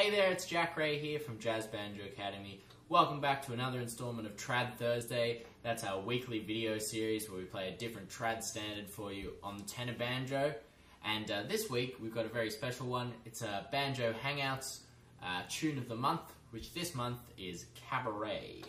Hey there, it's Jack Ray here from Jazz Banjo Academy. Welcome back to another installment of Trad Thursday. That's our weekly video series where we play a different trad standard for you on the tenor banjo. And uh, this week we've got a very special one. It's a Banjo Hangouts uh, tune of the month, which this month is Cabaret.